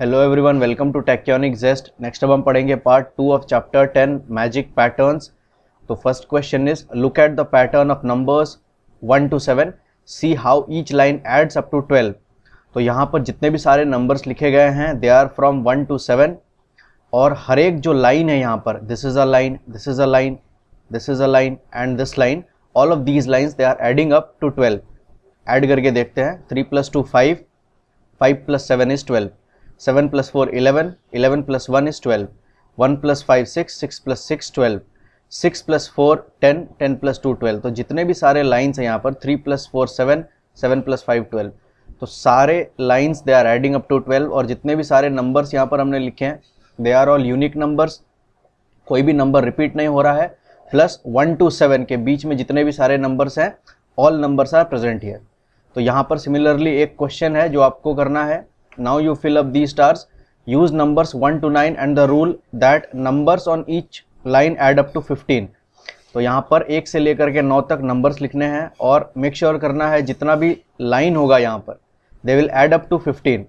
Hello everyone welcome to Techyonic Jest next अब हम पढ़ेंगे part two of chapter ten magic patterns तो first question is look at the pattern of numbers one to seven see how each line adds up to twelve तो यहाँ पर जितने भी सारे नंबर्स लिखे गए हैं they are from one to seven और हर एक जो लाइन है यहाँ पर this is a line this is a line this is a line and this line all of these lines they are adding up to twelve add करके देखते हैं three plus two five five plus seven is twelve seven plus four eleven eleven plus one is twelve one plus five six six plus six twelve six plus four ten ten plus two twelve तो जितने भी सारे lines हैं यहाँ पर three plus four seven seven plus five twelve तो सारे lines they are adding up to twelve और जितने भी सारे नंबर्स यहाँ पर हमने लिखे हैं they are all unique numbers कोई भी नंबर रिपीट नहीं हो रहा है. प्लस वन टू सेवन के बीच में जितने भी सारे नंबर्स हैं all numbers are present here तो यहाँ पर सिमिलरली एक क्वेश्चन है जो आपको करना है. Now you fill up the stars use numbers one to nine and the rule that numbers on each line add up to fifteen तो यहाँ पर एक से लेकर के नौ तक नंबर्स लिखने हैं और मेक श्योर sure करना है जितना भी लाइन होगा यहाँ पर they will add up to fifteen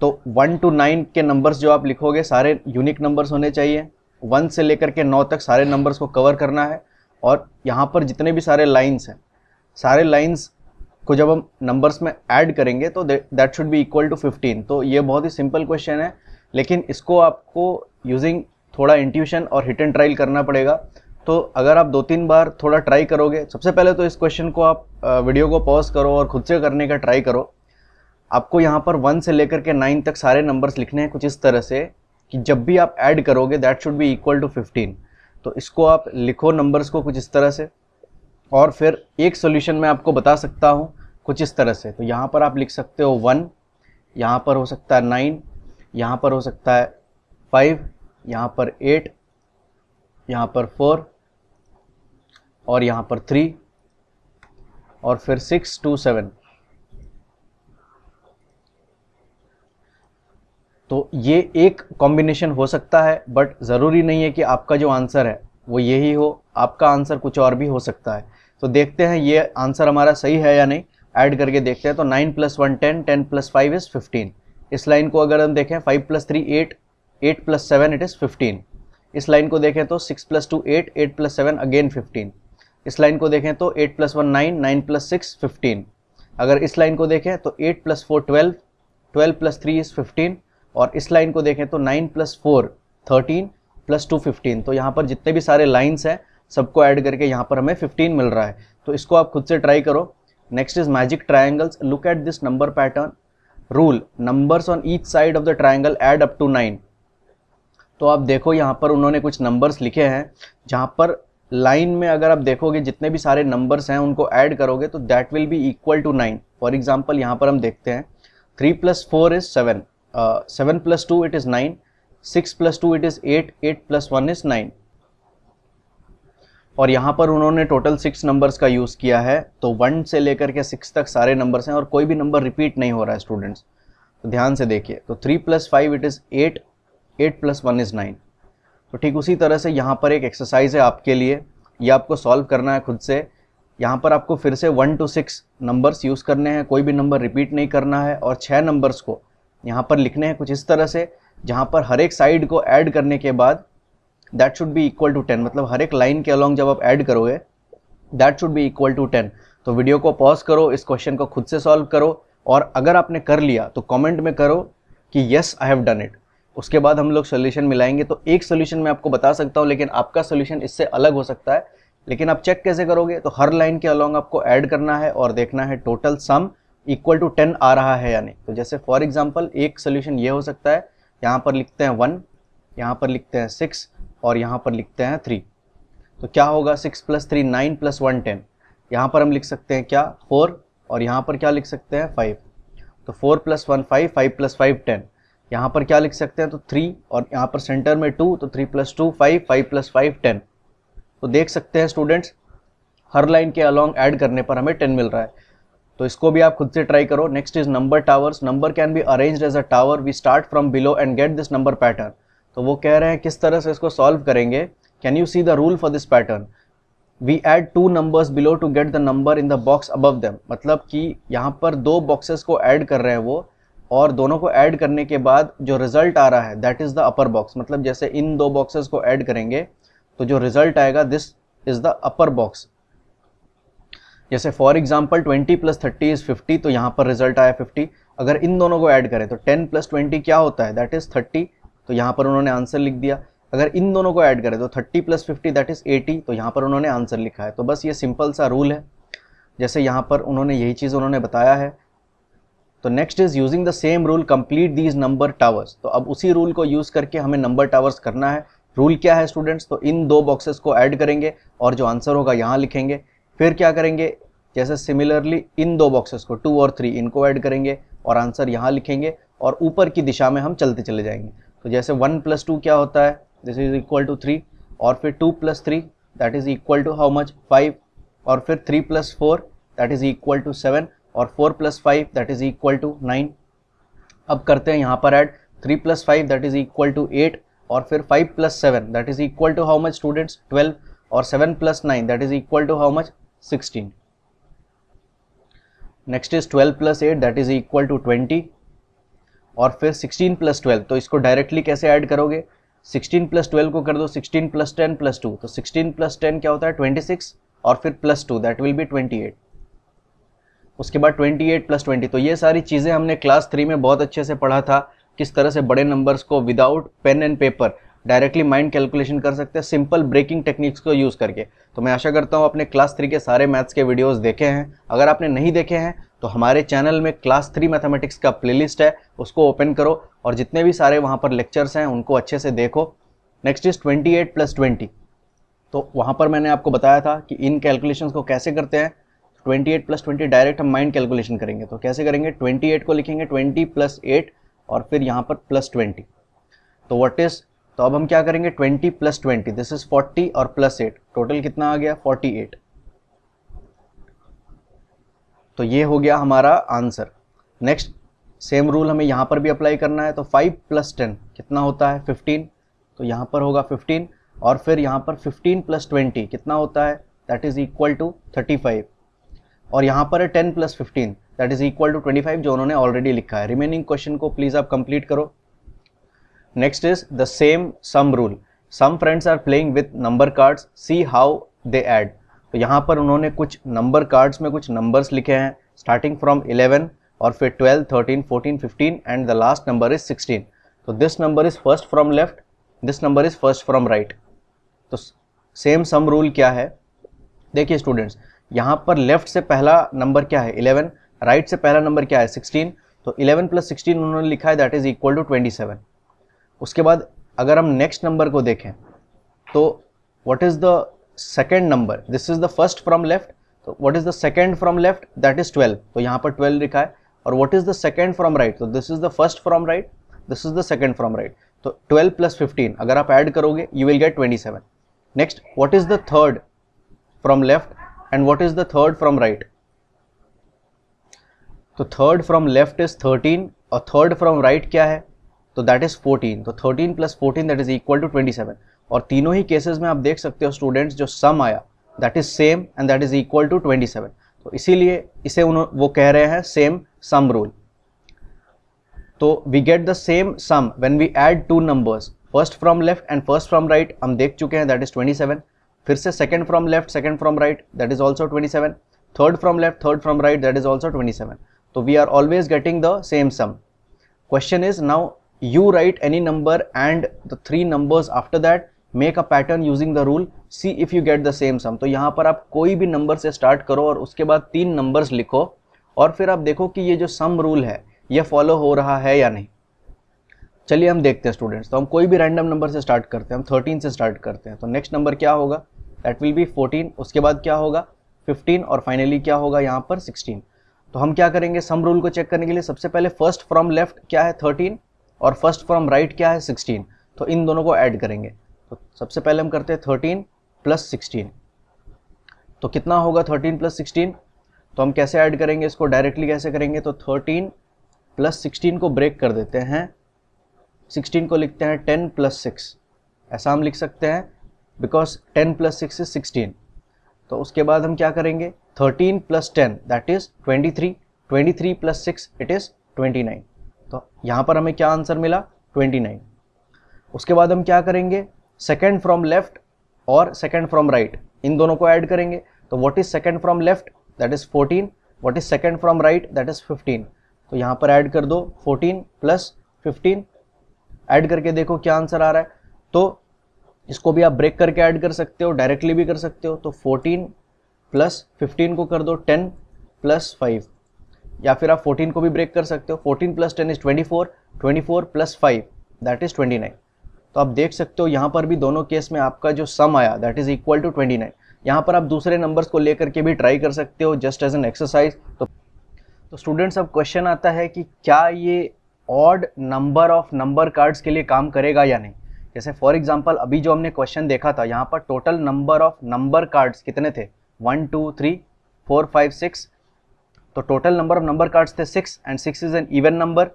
तो वन टू नाइन के नंबर्स जो आप लिखोगे, सारे यूनिक नंबर्स होने चाहिए। वन से लेकर के नौ तक सारे नंबर्स को कवर करना है और यहाँ पर जितने भी सारे लाइन्स हैं, सारे लाइन्स को जब हम नंबर्स में ऐड करेंगे तो that should be equal to 15 तो ये बहुत ही सिंपल क्वेश्चन है, लेकिन इसको आपको यूजिंग थोड़ा इंट्यूशन और हिट एंड ट्रायल करना पड़ेगा। तो अगर आप दो तीन बार थोड़ा ट्राई करोगे, सबसे पहले तो इस क्वेश्चन को आप वीडियो को पॉज करो और खुद से करने का ट्राई करो। आपको यहाँ पर वन से लेकर के नाइन तक सारे नंबर्स लिखने हैं कुछ इस तरह से, कि जब भी आप ऐड करोगे that should be equal to fifteen तो इसको आप लिखो नंबर्स को कुछ इस तरह से, और फिर एक सोल्यूशन मैं आपको बता सकता हूँ। कुछ इस तरह से। तो यहाँ पर आप लिख सकते हो वन, यहाँ पर हो सकता है नाइन, यहाँ पर हो सकता है फाइव, यहाँ पर एट, यहाँ पर फोर और यहाँ पर थ्री और फिर सिक्स, टू, सेवन। तो ये एक कॉम्बिनेशन हो सकता है बट ज़रूरी नहीं है कि आपका जो आंसर है, वो यही हो। आपका आंसर कुछ और भी हो सकता है। तो देखते हैं ये आंसर हमारा सही है या नहीं। ऐड करके देखते हैं तो nine plus one ten ten plus five is fifteen. इस लाइन को अगर हम देखें, five plus three eight eight plus seven, it is fifteen. इस लाइन को देखें तो six plus two eight eight plus seven again fifteen. इस लाइन को देखें तो eight plus one nine nine plus six fifteen. अगर इस लाइन को देखें तो eight plus four twelve twelve plus three is fifteen. और इस लाइन को देखें तो nine plus four thirteen, plus two fifteen. तो यहाँ पर जितने भी सारे लाइन्स हैं, सबको ऐड करके यहाँ पर हमें फिफ्टीन मिल रहा है। तो इसको आप खुद से ट्राई करो। Next is magic triangles. Look at this number pattern. Rule, numbers on each side of the triangle add up to 9 तो आप देखो यहाँ पर उन्होंने कुछ नंबर्स लिखे हैं, जहाँ पर लाइन में अगर आप देखोगे, जितने भी सारे नंबर्स हैं, उनको ऐड करोगे तो that will be equal to nine for example यहाँ पर हम देखते हैं three plus four is seven seven plus two it is nine six plus two it is eight eight plus one is nine और यहाँ पर उन्होंने टोटल सिक्स नंबर्स का यूज़ किया है तो वन से लेकर के सिक्स तक सारे नंबर्स हैं और कोई भी नंबर रिपीट नहीं हो रहा है स्टूडेंट्स तो ध्यान से देखिए तो three plus five it is eight eight plus one is nine तो ठीक उसी तरह से यहाँ पर एक एक्सरसाइज है आपके लिए, ये आपको सॉल्व करना है खुद से। यहाँ पर आपको फिर से one two six numbers use करने हैं, कोई भी नंबर रिपीट नहीं करना है और छः नंबर्स को यहाँ पर लिखने हैं कुछ इस तरह से, जहाँ पर हर एक साइड को ऐड करने के बाद that should be equal to ten मतलब हर एक लाइन के अलॉन्ग जब आप ऐड करोगे that should be equal to ten तो वीडियो को पॉज करो, इस क्वेश्चन को खुद से सॉल्व करो, और अगर आपने कर लिया तो कमेंट में करो कि yes I have done it उसके बाद हम लोग सोल्यूशन मिलाएँगे तो एक सोल्यूशन मैं आपको बता सकता हूँ, लेकिन आपका सोल्यूशन इससे अलग हो सकता है। लेकिन आप चेक कैसे करोगे तो हर लाइन के अलॉन्ग आपको ऐड करना है, और देखना है total sum equal to ten आ रहा है यानी तो जैसे फॉर एग्ज़ाम्पल एक सोल्यूशन ये हो सकता है, यहाँ पर लिखते हैं वन यहाँ पर लिखते हैं सिक्स और यहाँ पर लिखते हैं थ्री तो क्या होगा six plus three nine plus one ten यहाँ पर हम लिख सकते हैं क्या? फोर और यहाँ पर क्या लिख सकते हैं? फाइव तो four plus one five five plus five ten यहाँ पर क्या लिख सकते हैं? तो थ्री और यहाँ पर सेंटर में टू तो three plus two five five plus five ten तो देख सकते हैं स्टूडेंट्स हर लाइन के अलॉन्ग ऐड करने पर हमें टेन मिल रहा है। तो इसको भी आप खुद से ट्राई करो। Next is number towers number can be arrange as a tower we start from below and get this number pattern तो वो कह रहे हैं किस तरह से इसको सॉल्व करेंगे। Can you see the rule for this pattern we add two numbers below to get the number in the box above them मतलब कि यहाँ पर दो बॉक्सेस को ऐड कर रहे हैं वो, और दोनों को ऐड करने के बाद जो रिज़ल्ट आ रहा है that is the upper box मतलब जैसे इन दो बॉक्सेस को ऐड करेंगे तो जो रिज़ल्ट आएगा this is the upper box जैसे for example 20 plus thirty is 50 तो यहाँ पर रिज़ल्ट आया 50 अगर इन दोनों को ऐड करें तो 10 प्लस ट्वेंटी क्या होता है? दैट इज़ 30 तो यहाँ पर उन्होंने आंसर लिख दिया। अगर इन दोनों को ऐड करें तो 30 प्लस फिफ्टी दैट इज़ 80 तो यहाँ पर उन्होंने आंसर लिखा है। तो बस ये सिंपल सा रूल है। जैसे यहाँ पर उन्होंने यही चीज़ उन्होंने बताया है। तो next is using the same rule complete these number towers तो अब उसी रूल को यूज़ करके हमें नंबर टावर्स करना है। रूल क्या है स्टूडेंट्स तो इन दो बॉक्सेस को ऐड करेंगे और जो आंसर होगा यहाँ लिखेंगे। फिर क्या करेंगे? जैसे सिमिलरली इन दो बॉक्सेस को टू और थ्री इनको ऐड करेंगे और आंसर यहाँ लिखेंगे और ऊपर की दिशा में हम चलते चले जाएँगे। तो जैसे वन प्लस टू क्या होता है? This is equal to three और फिर two plus three that is equal to how much five और फिर three plus four that is equal to seven और four plus five that is equal to nine अब करते हैं यहाँ पर add three plus five that is equal to eight और फिर five plus seven that is equal to how much students twelve और seven plus nine that is equal to how much sixteen next is twelve plus eight that is equal to twenty और फिर sixteen plus twelve तो इसको directly कैसे add करोगे? Sixteen plus twelve को कर दो sixteen plus ten plus two तो सिक्सटीन प्लस टेन क्या होता है? ट्वेंटी सिक्स और फिर plus two that will be twenty eight उसके बाद 28 प्लस ट्वेंटी तो ये सारी चीज़ें हमने क्लास थ्री में बहुत अच्छे से पढ़ा था, किस तरह से बड़े नंबर्स को without pen and paper directly mind calculation कर सकते हैं सिंपल ब्रेकिंग टेक्निक्स को यूज़ करके। तो मैं आशा करता हूँ अपने क्लास थ्री के सारे मैथ्स के वीडियोस देखे हैं। अगर आपने नहीं देखे हैं तो हमारे चैनल में क्लास थ्री मैथमेटिक्स का प्लेलिस्ट है, उसको ओपन करो और जितने भी सारे वहाँ पर लेक्चर्स हैं, उनको अच्छे से देखो। Next is twenty eight plus twenty तो वहाँ पर मैंने आपको बताया था कि इन कैलकुलेशंस को कैसे करते हैं। 28 प्लस ट्वेंटी डायरेक्ट हम माइंड कैलकुलेशन करेंगे। तो कैसे करेंगे? 28 को लिखेंगे 20 प्लस एट और फिर यहाँ पर प्लस ट्वेंटी तो व्हाट इज़ तो अब हम क्या करेंगे? 20 प्लस ट्वेंटी दिस इज़ 40 और प्लस एट टोटल कितना आ गया? 48 तो ये हो गया हमारा आंसर। नेक्स्ट सेम रूल हमें यहाँ पर भी अप्लाई करना है तो 5 प्लस टेन कितना होता है? 15 तो यहाँ पर होगा 15 और फिर यहाँ पर 15 प्लस ट्वेंटी कितना होता है? दैट इज़ इक्वल टू 35 और यहाँ पर है ten plus fifteen that is equal to twenty five जो उन्होंने ऑलरेडी लिखा है। रिमेनिंग क्वेश्चन को प्लीज़ आप कंप्लीट करो। Next is the same sum rule some friends are playing with number cards see how they add तो यहाँ पर उन्होंने कुछ नंबर कार्ड्स में कुछ नंबर्स लिखे हैं स्टार्टिंग फ्रॉम 11 और फिर 12, 13, 14, 15 and the last number is 16 तो this number is first from left this number is first from right तो सेम सम रूल क्या है? देखिए स्टूडेंट्स यहाँ पर लेफ़्ट से पहला नंबर क्या है? 11 राइट right से पहला नंबर क्या है? 16 तो 11 प्लस सिक्सटीन उन्होंने लिखा है दैट इज़ इक्वल टू 27 उसके बाद अगर हम नेक्स्ट नंबर को देखें तो what is the second number this is the first from left तो what is the second from left that is 12 तो यहाँ पर 12 लिखा है। और what is the second from right तो this is the first from right this is the second from right तो 12 plus fifteen अगर आप ऐड करोगे you will get 27 next what is the third from left and what is the third from right? तो third from left is 13 और third from right क्या है? तो that is 14 तो 13 plus fourteen that is equal to 27 और तीनों ही cases में आप देख सकते हो स्टूडेंट्स जो सम आया that is same and that is equal to 27 तो इसीलिए इसे वो कह रहे हैं सेम सम रूल तो we get the same sum when we add two numbers first from left and first from right हम देख चुके हैं दैट इज़ 27 फिर से second from left second from right that is also 27 third from left third from right that is also 27 तो we are always getting the same sum question is, now you write any number and the three numbers after that make a pattern using the rule see if you get the same sum तो यहाँ पर आप कोई भी नंबर से start करो और उसके बाद तीन नंबर्स लिखो और फिर आप देखो कि ये जो सम रूल है, ये फॉलो हो रहा है या नहीं। चलिए हम देखते हैं स्टूडेंट्स तो हम कोई भी रैंडम नंबर से स्टार्ट करते हैं, हम थर्टीन से स्टार्ट करते हैं। तो नेक्स्ट नंबर क्या होगा? दैट विल बी 14 उसके बाद क्या होगा? 15 और फाइनली क्या होगा? यहाँ पर 16 तो हम क्या करेंगे? सम रूल को चेक करने के लिए सबसे पहले फ़र्स्ट फ्रॉम लेफ़्ट क्या है? 13 और फ़र्स्ट फ्रॉम राइट क्या है? 16 तो इन दोनों को ऐड करेंगे। तो सबसे पहले हम करते हैं 13 प्लस सिक्सटीन तो कितना होगा 13 प्लस सिक्सटीन तो हम कैसे ऐड करेंगे इसको? डायरेक्टली कैसे करेंगे? तो 13 प्लस सिक्सटीन को ब्रेक कर देते हैं. 16 को लिखते हैं टेन प्लस सिक्स ऐसा हम लिख सकते हैं because ten plus six is sixteen तो उसके बाद हम क्या करेंगे? Thirteen plus ten that is twenty three twenty three plus six it is twenty nine तो यहाँ पर हमें क्या आंसर मिला? 29 उसके बाद हम क्या करेंगे? सेकेंड फ्रॉम लेफ़्ट और सेकेंड फ्रॉम राइट इन दोनों को ऐड करेंगे। तो what is second from left that is 14 what is second from right that is 15 तो यहाँ पर ऐड कर दो। 14 प्लस 15 ऐड करके देखो क्या आंसर आ रहा है। तो इसको भी आप ब्रेक करके ऐड कर सकते हो डायरेक्टली भी कर सकते हो। तो 14 प्लस 15 को कर दो 10 प्लस 5 या फिर आप 14 को भी ब्रेक कर सकते हो। 14 plus ten is 24 24 plus 5 that is 29 तो आप देख सकते हो, यहाँ पर भी दोनों केस में आपका जो सम आया दैट इज़ इक्वल टू 29 यहाँ पर आप दूसरे नंबर्स को लेकर के भी ट्राई कर सकते हो जस्ट एज एन एक्सरसाइज तो तो स्टूडेंट्स अब क्वेश्चन आता है कि क्या ये odd number of number cards के लिए काम करेगा या नहीं? जैसे फॉर एग्ज़ाम्पल अभी जो हमने क्वेश्चन देखा था, यहाँ पर total number of number cards कितने थे? One two three four five six तो total number of number cards थे six and six is an even number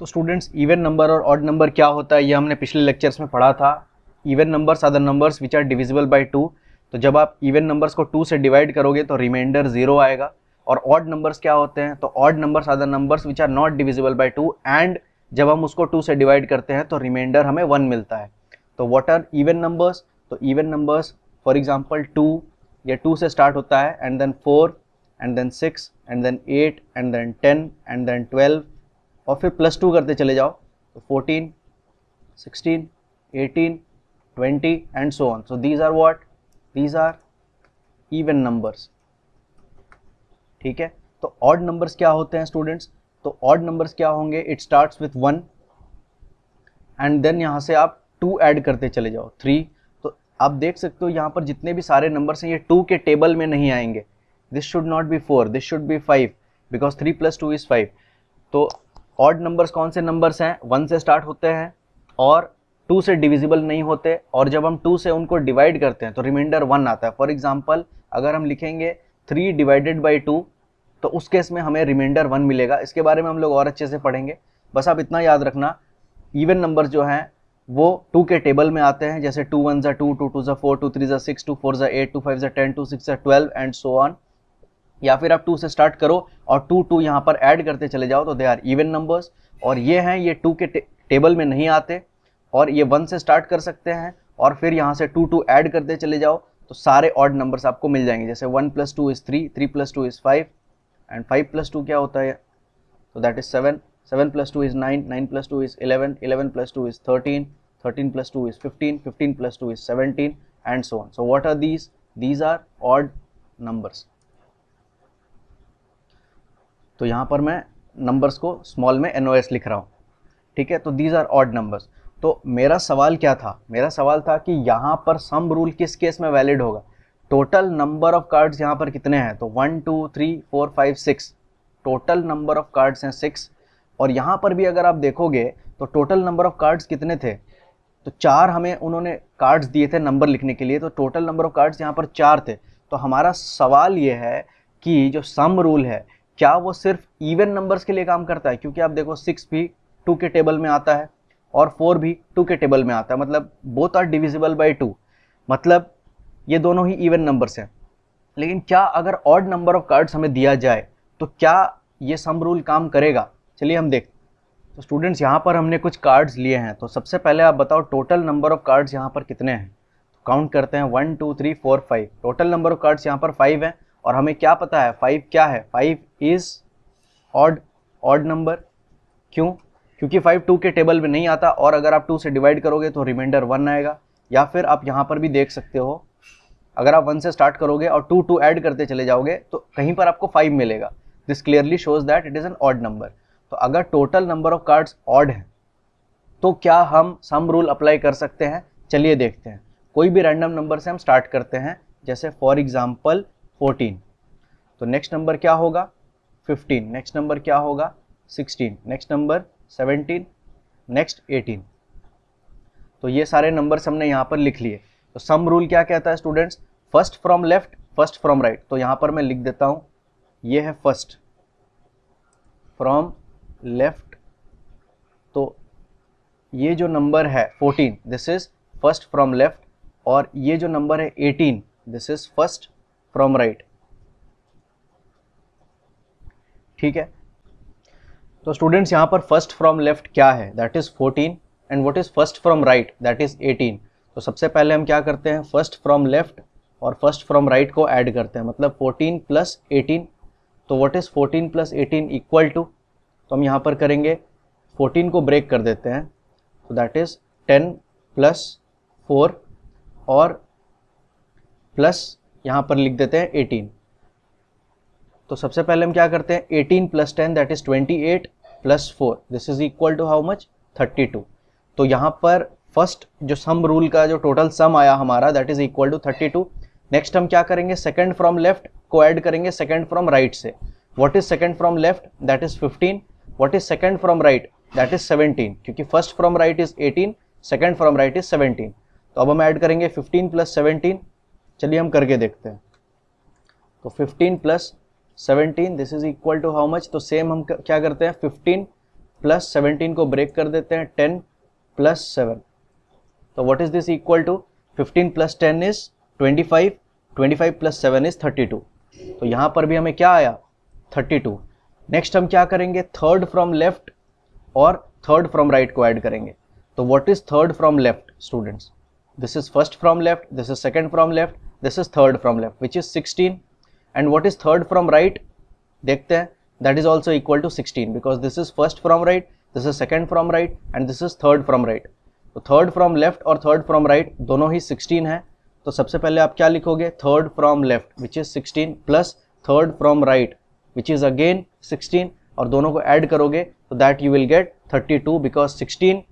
तो स्टूडेंट्स इवन नंबर और ऑड नंबर क्या होता है, ये हमने पिछले लेक्चर्स में पढ़ा था। Even numbers are the numbers which are divisible by two तो जब आप इवन नंबर्स को टू से डिवाइड करोगे तो रिमाइंडर ज़ीरो आएगा। और ऑड नंबर्स क्या होते हैं? तो odd numbers are the numbers which are not divisible by two and जब हम उसको टू से डिवाइड करते हैं तो रिमाइंडर हमें वन मिलता है। तो वॉट आर इवन नंबर्स तो even numbers for example two या टू से स्टार्ट होता है and then four and then six and then eight and then ten and then twelve और फिर प्लस टू करते चले जाओ। तो fourteen sixteen eighteen twenty and so on so these are what these are even numbers ठीक है? तो odd numbers क्या होते हैं स्टूडेंट्स तो ऑड नंबर्स क्या होंगे? It starts with one and then यहाँ से आप टू ऐड करते चले जाओ। थ्री तो आप देख सकते हो यहाँ पर जितने भी सारे नंबर्स हैं, ये टू के टेबल में नहीं आएँगे। This should not be four this should be five because three plus two is five तो ऑड नंबर्स कौन से नंबर्स हैं? वन से स्टार्ट होते हैं और टू से डिविजिबल नहीं होते और जब हम टू से उनको डिवाइड करते हैं तो रिमाइंडर वन आता है। फॉर एग्ज़ाम्पल अगर हम लिखेंगे थ्री डिवाइडेड बाई टू तो उस केस में हमें रिमाइंडर वन मिलेगा। इसके बारे में हम लोग और अच्छे से पढ़ेंगे। बस आप इतना याद रखना इवन नंबर जो हैं, वो टू के टेबल में आते हैं, जैसे टू वन ज़ा टू टू टू ज़ा फोर, टू थ्री ज़ा सिक्स, टू फोर ज़ा एट, टू फाइव ज़ा टेन, टू सिक्स ज़ा ट्वेल्व एंड सो ऑन या फिर आप टू से स्टार्ट करो और टू टू यहाँ पर ऐड करते चले जाओ तो दे आर इवन नंबर्स और ये हैं, ये टू के टेबल में नहीं आते। और ये वन से स्टार्ट कर सकते हैं और फिर यहाँ से टू टू ऐड करते चले जाओ तो सारे ऑड नंबर्स आपको मिल जाएँगे। जैसे one plus two is three three plus two is five and five plus two क्या होता है? तो that is seven seven plus two is nine nine plus two is eleven eleven plus two is thirteen thirteen plus two is fifteen fifteen plus two is seventeen and so on so what are these these are odd numbers तो यहाँ पर मैं numbers को small में NOS लिख रहा हूँ। ठीक है? तो दीज आर ऑड नंबर्स तो मेरा सवाल क्या था? मेरा सवाल था कि यहाँ पर सम रूल किस केस में वैलिड होगा? टोटल नंबर ऑफ़ कार्ड्स यहाँ पर कितने हैं? तो one two three four five six total number of cards हैं सिक्स और यहाँ पर भी अगर आप देखोगे तो टोटल नंबर ऑफ़ कार्ड्स कितने थे? तो चार हमें उन्होंने कार्ड्स दिए थे नंबर लिखने के लिए तो टोटल नंबर ऑफ़ कार्ड्स यहाँ पर चार थे। तो हमारा सवाल ये है कि जो सम रूल है क्या वो सिर्फ़ इवन नंबर्स के लिए काम करता है? क्योंकि आप देखो सिक्स भी टू के टेबल में आता है और फोर भी टू के टेबल में आता है। मतलब both are divisible by two मतलब ये दोनों ही इवन नंबर्स हैं। लेकिन क्या अगर ऑड नंबर ऑफ़ कार्ड्स हमें दिया जाए तो क्या ये सम रूल काम करेगा? चलिए हम देख तो स्टूडेंट्स यहाँ पर हमने कुछ कार्ड्स लिए हैं। तो सबसे पहले आप बताओ टोटल नंबर ऑफ़ कार्ड्स यहाँ पर कितने हैं? तो काउंट करते हैं। One two three four five total number of cards यहाँ पर फाइव हैं। और हमें क्या पता है फाइव क्या है? Five is odd odd number क्यों? क्योंकि फाइव टू के टेबल में नहीं आता और अगर आप टू से डिवाइड करोगे तो रिमाइंडर वन आएगा। या फिर आप यहाँ पर भी देख सकते हो, अगर आप वन से स्टार्ट करोगे और टू टू ऐड करते चले जाओगे तो कहीं पर आपको फाइव मिलेगा। This clearly shows that it is an odd number तो अगर total number of cards odd है तो क्या हम सम रूल अप्लाई कर सकते हैं? चलिए देखते हैं। कोई भी रैंडम नंबर से हम स्टार्ट करते हैं। जैसे फॉर एग्ज़ाम्पल फोर्टीन। तो नेक्स्ट नंबर क्या होगा? फिफ्टीन नेक्स्ट नंबर क्या होगा? Sixteen next number seventeen next eighteen तो ये सारे नंबर्स हमने यहाँ पर लिख लिए। तो सम रूल क्या कहता है students first from left first from right तो यहाँ पर मैं लिख देता हूँ। ये है फ़र्स्ट फ्रॉम लेफ़्ट तो ये जो नंबर है 14 this is first from left और ये जो नंबर है 18 this is first from right. ठीक है? तो स्टूडेंट्स यहाँ पर फ़र्स्ट फ्रॉम लेफ़्ट क्या है? That is 14 and what is first from right that is 18 तो सबसे पहले हम क्या करते हैं? फ़र्स्ट फ्रॉम लेफ़्ट और फ़र्स्ट फ्रॉम राइट को ऐड करते हैं। मतलब 14 प्लस एटीन तो what is 14 plus eighteen equal to तो हम यहाँ पर करेंगे 14 को ब्रेक कर देते हैं। तो दैट इज़ 10 प्लस फोर और प्लस यहाँ पर लिख देते हैं 18 तो सबसे पहले हम क्या करते हैं? 18 plus ten that is 28 plus four this is equal to how much 32 तो यहाँ पर फ़र्स्ट जो सम रूल का जो टोटल सम आया हमारा that is equal to 32 next हम क्या करेंगे? सेकंड फ्रॉम लेफ़्ट को ऐड करेंगे सेकंड फ्रॉम राइट से. What is second from left that is 15 what is second from right that is 17 क्योंकि first from right is 18 second from right is 17 तो अब हम ऐड करेंगे 15 प्लस सेवनटीन चलिए हम करके देखते हैं। तो 15 plus 17 this is equal to how much तो सेम हम क्या करते हैं? 15 प्लस 17 को ब्रेक कर देते हैं 10 प्लस 7 तो what is this equal to 15 plus 10 is 25 25 plus 7 is 32 तो यहाँ पर भी हमें क्या आया? 32 नेक्स्ट हम क्या करेंगे? थर्ड फ्रॉम लेफ़्ट और थर्ड फ्रॉम राइट को ऐड करेंगे। तो what is third from left students this is first from left this is second from left this is third from left which is sixteen and what is third from right देखते हैं that is also equal to sixteen because this is first from right this is second from right and this is third from right तो third from left और third from right दोनों ही sixteen है। तो सबसे पहले आप क्या लिखोगे? Third from left which is sixteen plus third from right which is again sixteen और दोनों को ऐड करोगे तो that you will get thirty two because sixteen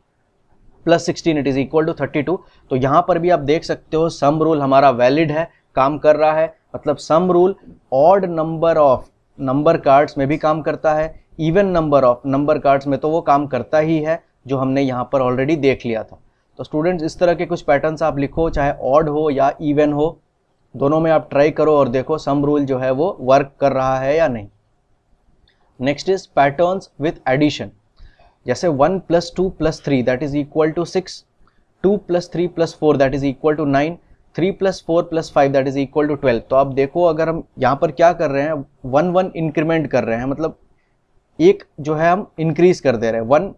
plus sixteen it is equal to thirty two तो यहाँ पर भी आप देख सकते हो सम रूल हमारा वैलिड है, काम कर रहा है। मतलब sum rule odd number of number cards में भी काम करता है। Even number of number cards में तो वो काम करता ही है, जो हमने यहाँ पर ऑलरेडी देख लिया था। तो स्टूडेंट्स इस तरह के कुछ पैटर्न्स आप लिखो, चाहे ऑड हो या इवन हो, दोनों में आप ट्राई करो और देखो सम रूल जो है वो वर्क कर रहा है या नहीं। Next is patterns with addition जैसे one plus two plus three that is equal to six two plus three plus four that is equal to nine three plus four plus five that is equal to twelve तो आप देखो, अगर हम यहाँ पर क्या कर रहे हैं वन वन इंक्रीमेंट कर रहे हैं मतलब एक जो है हम इंक्रीज कर दे रहे हैं। वन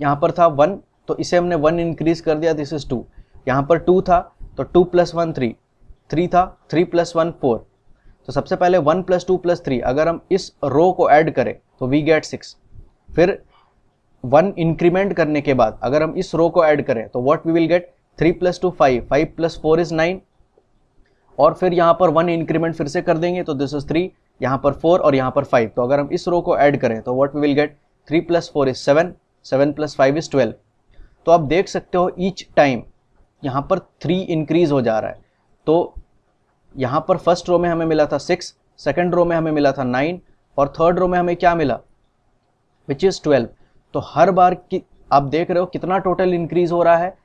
यहाँ पर था वन तो इसे हमने वन इंक्रीज कर दिया दिस इज़ टू यहाँ पर टू था तो two plus one three three था थ्री प्लस वन फोर तो सबसे पहले one plus two plus three अगर हम इस रो को ऐड करें तो वी गेट सिक्स फिर वन इंक्रीमेंट करने के बाद, अगर हम इस रो को ऐड करें तो what we will get three plus two five five plus four is nine और फिर यहाँ पर वन इंक्रीमेंट फिर से कर देंगे तो दिस इज़ थ्री यहाँ पर फोर और यहाँ पर फाइव तो अगर हम इस रो को ऐड करें तो what we will get three plus four is seven seven plus five is twelve तो आप देख सकते हो ईच टाइम यहाँ पर थ्री इंक्रीज हो जा रहा है। तो यहाँ पर फ़र्स्ट रो में हमें मिला था सिक्स सेकेंड रो में हमें मिला था नाइन और थर्ड रो में हमें क्या मिला? विच इज़ ट्वेल्व तो हर बार की, आप देख रहे हो कितना टोटल इंक्रीज हो रहा है।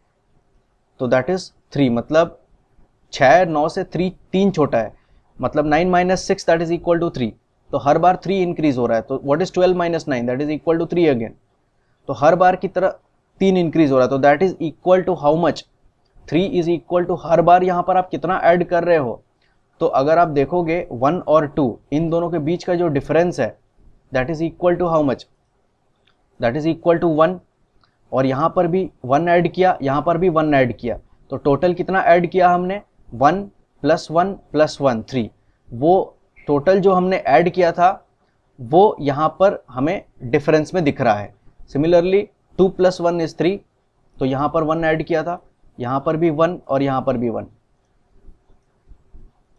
तो दैट इज़ थ्री मतलब छः नौ से थ्री तीन छोटा है। मतलब nine minus six that is equal to three तो हर बार थ्री इंक्रीज हो रहा है। तो what is twelve minus nine that is equal to three again तो हर बार की तरह तीन इंक्रीज हो रहा है। तो that is equal to how much three is equal to हर बार यहाँ पर आप कितना ऐड कर रहे हो? तो अगर आप देखोगे वन और टू इन दोनों के बीच का जो डिफरेंस है that is equal to how much that is equal to one और यहाँ पर भी वन ऐड किया, यहाँ पर भी वन ऐड किया। तो टोटल कितना ऐड किया हमने? One plus one plus one three वो टोटल जो हमने ऐड किया था, वो यहाँ पर हमें डिफरेंस में दिख रहा है। Similarly two plus one is three तो यहाँ पर वन ऐड किया था, यहाँ पर भी वन और यहाँ पर भी वन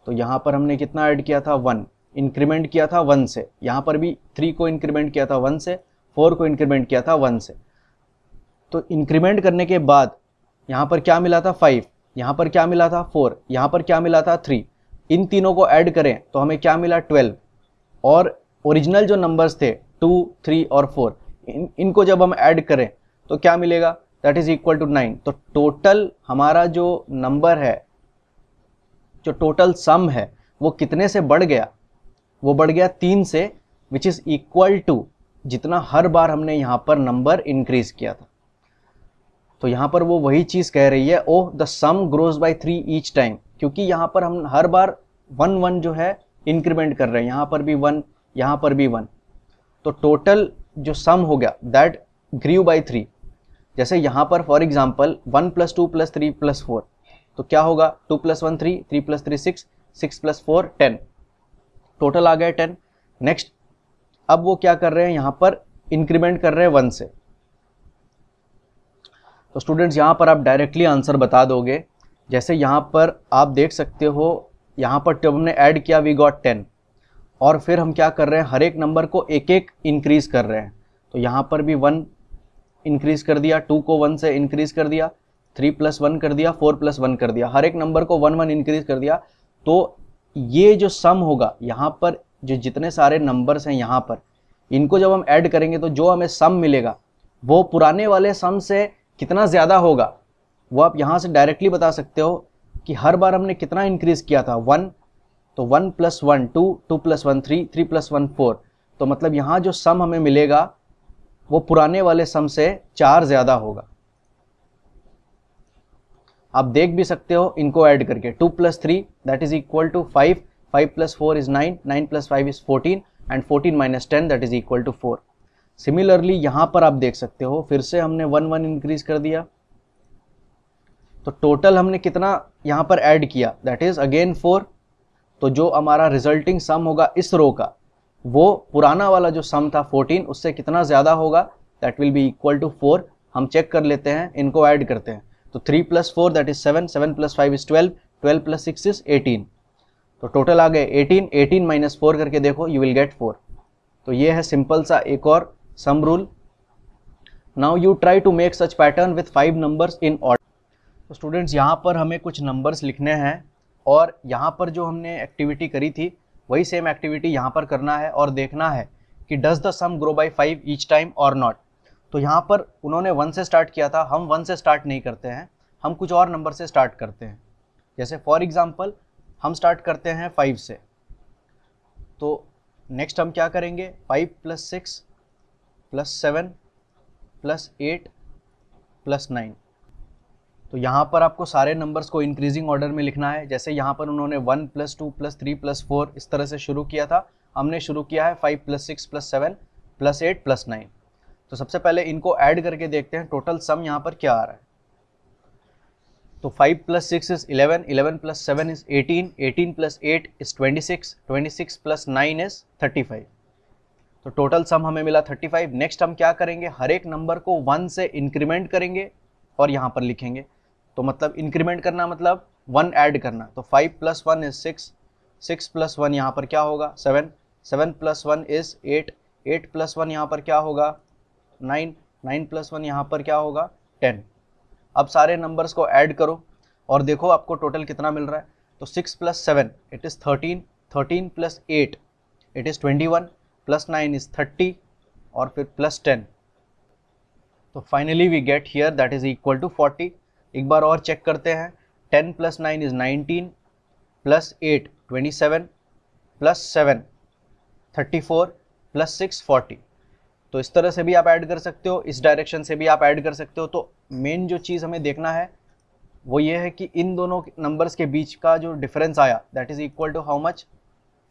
तो यहाँ पर हमने कितना ऐड किया था? वन इंक्रीमेंट किया था वन से। यहाँ पर भी थ्री को इंक्रीमेंट किया था वन से। फोर को इंक्रीमेंट किया था वन से। तो इंक्रीमेंट करने के बाद, यहाँ पर क्या मिला था? फाइव यहाँ पर क्या मिला था? फोर यहाँ पर क्या मिला था? थ्री इन तीनों को ऐड करें तो हमें क्या मिला? ट्वेल्व और ओरिजिनल जो नंबर्स थे टू थ्री और फोर इन, इनको जब हम ऐड करें तो क्या मिलेगा? That is equal to nine तो टोटल हमारा जो नंबर है, जो टोटल सम है, वो कितने से बढ़ गया? वो बढ़ गया तीन से विच इज़ इक्वल टू जितना हर बार हमने यहाँ पर नंबर इंक्रीज किया था। तो यहाँ पर वो वही चीज़ कह रही है ओह the sum grows by three each time क्योंकि यहाँ पर हम हर बार वन वन जो है इंक्रीमेंट कर रहे हैं। यहाँ पर भी वन यहाँ पर भी वन तो टोटल जो सम हो गया दैट ग्रीव बाई थ्री जैसे यहाँ पर for example one plus two plus three plus four तो क्या होगा? Two plus one three three plus three six six plus four ten total आ गया टेन नेक्स्ट अब वो क्या कर रहे हैं, यहाँ पर इंक्रीमेंट कर रहे हैं वन से। तो स्टूडेंट्स यहाँ पर आप डायरेक्टली आंसर बता दोगे। जैसे यहाँ पर आप देख सकते हो, यहाँ पर जब हमने ऐड किया वी गॉट टेन और फिर हम क्या कर रहे हैं, हर एक नंबर को एक एक इंक्रीज कर रहे हैं। तो यहाँ पर भी वन इंक्रीज कर दिया टू को वन से इंक्रीज कर दिया थ्री प्लस वन कर दिया फोर प्लस वन कर दिया। हर एक नंबर को वन वन इंक्रीज कर दिया। तो ये जो सम होगा, यहाँ पर जो जितने सारे नंबर्स हैं यहाँ पर, इनको जब हम ऐड करेंगे तो जो हमें सम मिलेगा, वो पुराने वाले सम से कितना ज़्यादा होगा, वो आप यहाँ से डायरेक्टली बता सकते हो कि हर बार हमने कितना इंक्रीज किया था वन तो one plus one two two plus one three three plus one four तो मतलब यहाँ जो सम हमें मिलेगा, वो पुराने वाले सम से चार ज़्यादा होगा। आप देख भी सकते हो इनको ऐड करके two plus three that is equal to five five plus four is nine nine plus five is fourteen and fourteen minus ten that is equal to four similarly यहाँ पर आप देख सकते हो, फिर से हमने वन वन इंक्रीज कर दिया। तो टोटल हमने कितना यहाँ पर ऐड किया दैट इज़ अगेन फोर तो जो हमारा रिजल्टिंग सम होगा इस रो का, वो पुराना वाला जो सम था 14 उससे कितना ज़्यादा होगा? That will be equal to four हम चेक कर लेते हैं, इनको ऐड करते हैं। तो three plus four that is seven seven plus five is twelve twelve plus six is eighteen तो टोटल आ गए एटीन एटीन माइनस फोर करके देखो यू विल गेट फोर तो ये है सिंपल सा एक और sum rule now you try to make such pattern with five numbers in order तो स्टूडेंट्स यहाँ पर हमें कुछ नंबर्स लिखने हैं और यहाँ पर जो हमने एक्टिविटी करी थी, वही सेम एक्टिविटी यहाँ पर करना है और देखना है कि does the sum grow by five each time और नॉट तो यहाँ पर उन्होंने वन से स्टार्ट किया था, हम वन से स्टार्ट नहीं करते हैं, हम कुछ और नंबर से स्टार्ट करते हैं. जैसे फॉर एग्ज़ाम्पल हम स्टार्ट करते हैं फाइव से। तो नेक्स्ट हम क्या करेंगे? Five plus six plus seven plus eight plus nine तो यहाँ पर आपको सारे नंबर्स को इंक्रीजिंग ऑर्डर में लिखना है। जैसे यहाँ पर उन्होंने one plus two plus three plus four इस तरह से शुरू किया था। हमने शुरू किया है five plus six plus seven plus eight plus nine तो सबसे पहले इनको ऐड करके देखते हैं। टोटल सम यहाँ पर क्या आ रहा है? तो five plus six is eleven eleven plus seven is eighteen eighteen plus eight is twenty six twenty six plus nine is thirty five तो टोटल सम हमें मिला थर्टी फाइव नेक्स्ट हम क्या करेंगे? हर एक नंबर को वन से इंक्रीमेंट करेंगे और यहाँ पर लिखेंगे। तो मतलब इंक्रीमेंट करना मतलब वन ऐड करना। तो five plus one is six six plus one यहाँ पर क्या होगा? Seven seven plus one is eight eight plus one यहाँ पर क्या होगा? नाइन नाइन प्लस वन यहाँ पर क्या होगा? टेन अब सारे नंबर्स को ऐड करो और देखो आपको टोटल कितना मिल रहा है। तो six plus seven it is thirteen thirteen plus eight it is twenty one plus nine is thirty और फिर प्लस टेन तो finally we get here that is equal to forty एक बार और चेक करते हैं। Ten plus nine is nineteen plus eight twenty seven plus seven thirty four plus six forty तो इस तरह से भी आप ऐड कर सकते हो, इस डायरेक्शन से भी आप ऐड कर सकते हो। तो मेन जो चीज़ हमें देखना है, वो ये है कि इन दोनों नंबर्स के बीच का जो डिफरेंस आया that is equal to how much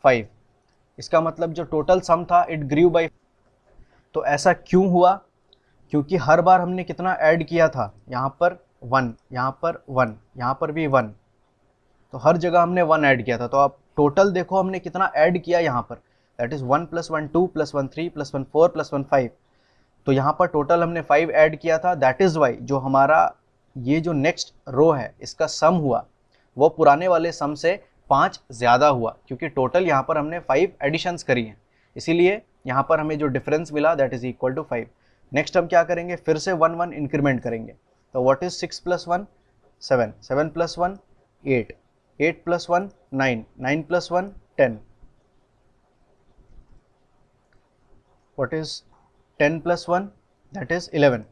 five इसका मतलब जो टोटल सम था इट ग्रीव बाई तो ऐसा क्यों हुआ? क्योंकि हर बार हमने कितना ऐड किया था? यहाँ पर वन यहाँ पर वन यहाँ पर भी वन तो हर जगह हमने वन ऐड किया था। तो आप टोटल देखो हमने कितना ऐड किया यहाँ पर। That is one plus one two plus one three plus one four plus one five तो यहाँ पर टोटल हमने फाइव ऐड किया था. दैट इज़ वाई जो हमारा ये जो नेक्स्ट रो है, इसका सम हुआ, वो पुराने वाले सम से पाँच ज़्यादा हुआ, क्योंकि टोटल यहाँ पर हमने फाइव एडिशंस करी हैं. इसीलिए यहाँ पर हमें जो डिफरेंस मिला that is equal to five next हम क्या करेंगे? फिर से वन वन इंक्रीमेंट करेंगे. तो what is 6 plus 1 7 7 plus 1 8 8 plus 1 9 9 plus 1 10 what is 10 plus 1 that is 11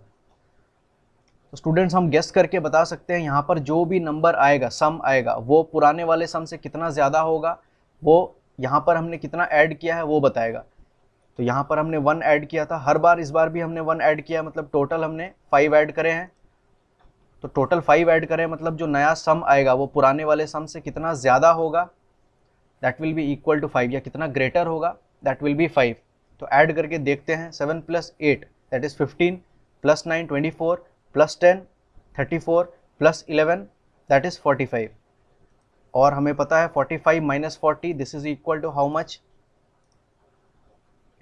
तो स्टूडेंट्स हम गेस करके बता सकते हैं, यहाँ पर जो भी नंबर आएगा सम आएगा, वो पुराने वाले सम से कितना ज़्यादा होगा, वो यहाँ पर हमने कितना ऐड किया है, वो बताएगा। तो यहाँ पर हमने वन ऐड किया था, हर बार इस बार भी हमने वन ऐड किया मतलब टोटल हमने फाइव ऐड करे हैं। तो टोटल फाइव ऐड करें मतलब जो नया सम आएगा, वो पुराने वाले सम से कितना ज़्यादा होगा that will be equal to five या कितना ग्रेटर होगा दैट विल बी फाइव तो ऐड करके देखते हैं seven plus eight that is fifteen plus nine twenty four plus ten thirty four plus eleven that is forty five और हमें पता है forty five minus forty this is equal to how much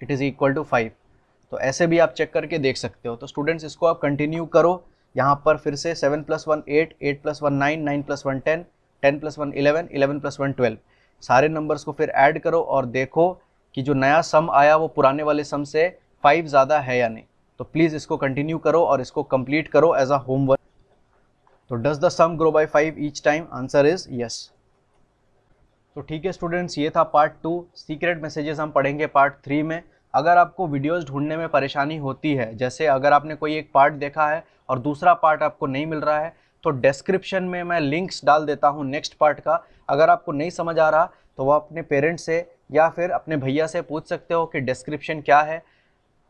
it is equal to five तो ऐसे भी आप check करके देख सकते हो। तो स्टूडेंट्स इसको आप कंटिन्यू करो। यहाँ पर फिर से seven plus one eight eight plus one nine nine plus one ten ten plus one eleven eleven plus one twelve सारे नंबर्स को फिर ऐड करो और देखो कि जो नया सम आया वो पुराने वाले सम से फाइव ज़्यादा है या नहीं। तो प्लीज़ इसको कंटिन्यू करो और इसको कंप्लीट करो एज अ होमवर्क तो does the sum grow by five each time answer is yes तो ठीक है स्टूडेंट्स ये था पार्ट टू सीक्रेट मैसेजेस हम पढ़ेंगे पार्ट थ्री में। अगर आपको वीडियोस ढूँढने में परेशानी होती है, जैसे अगर आपने कोई एक पार्ट देखा है और दूसरा पार्ट आपको नहीं मिल रहा है तो डिस्क्रिप्शन में मैं लिंक्स डाल देता हूँ नेक्स्ट पार्ट का। अगर आपको नहीं समझ आ रहा तो वह अपने पेरेंट्स से या फिर अपने भैया से पूछ सकते हो कि डिस्क्रिप्शन क्या है,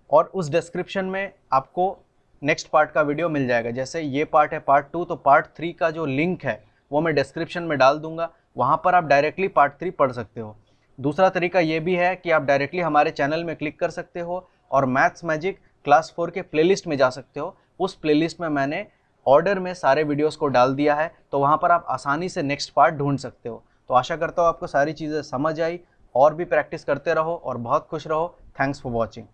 और उस डिस्क्रिप्शन में आपको नेक्स्ट पार्ट का वीडियो मिल जाएगा। जैसे ये पार्ट है पार्ट टू तो पार्ट थ्री का जो लिंक है, वो मैं डिस्क्रिप्शन में डाल दूँगा। वहाँ पर आप डायरेक्टली पार्ट थ्री पढ़ सकते हो। दूसरा तरीका ये भी है कि आप डायरेक्टली हमारे चैनल में क्लिक कर सकते हो, और मैथ्स मैजिक क्लास फोर के प्लेलिस्ट में जा सकते हो। उस प्लेलिस्ट में मैंने ऑर्डर में सारे वीडियोस को डाल दिया है तो वहाँ पर आप आसानी से नेक्स्ट पार्ट ढूंढ सकते हो। तो आशा करता हूँ आपको सारी चीज़ें समझ आई। और भी प्रैक्टिस करते रहो और बहुत खुश रहो। Thanks for watching